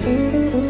Mm-hmm.